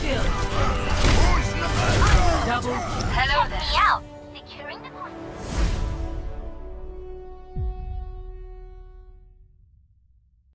Kill. Double. Hello there. Me out. Securing the